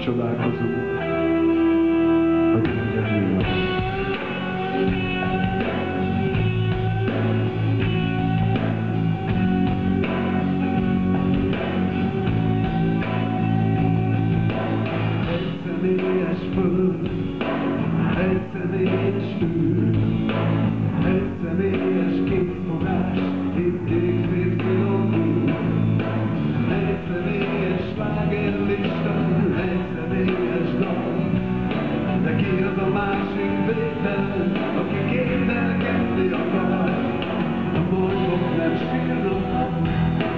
aşçılar kızım. Öpün gelmiyor. Hepsini yaş fırın, hepsini yaş gül. Én az a másik vétel, aki kételkedni akar. A boldog nem sírnak,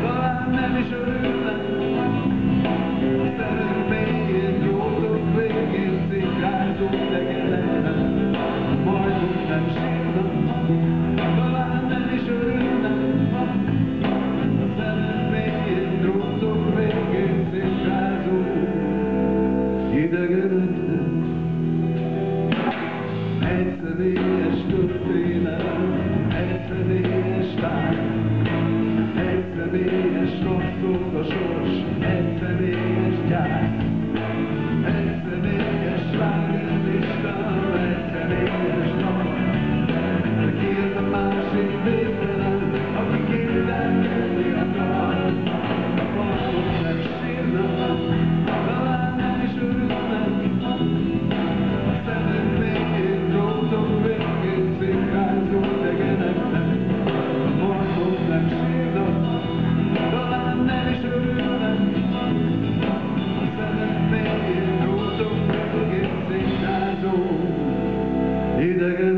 talán nem is örül. kattog a sors egy személyes gyár. Ende